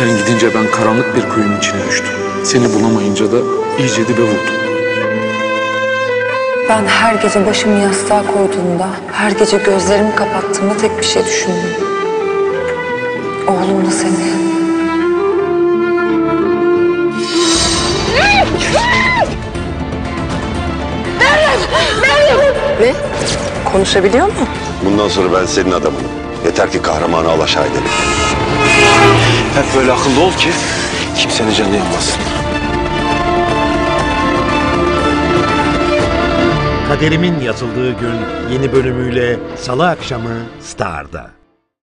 Sen gidince ben karanlık bir kuyunun içine düştüm. Seni bulamayınca da iyice dibe vurdum. Ben her gece başımı yastığa koyduğumda, her gece gözlerimi kapattığımda tek bir şey düşündüm. Oğlumla seni. Ne? Konuşabiliyor mu? Bundan sonra ben senin adamınım. Yeter ki kahramanı al aşağı edelim. Hep böyle akıllı ol ki kimsenin canı yanmasın. Kaderimin yazıldığı gün yeni bölümüyle Salı akşamı Star'da.